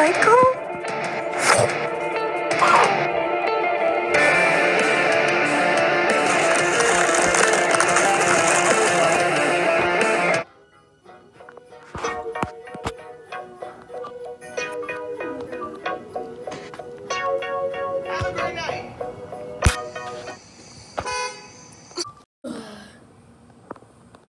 Michael?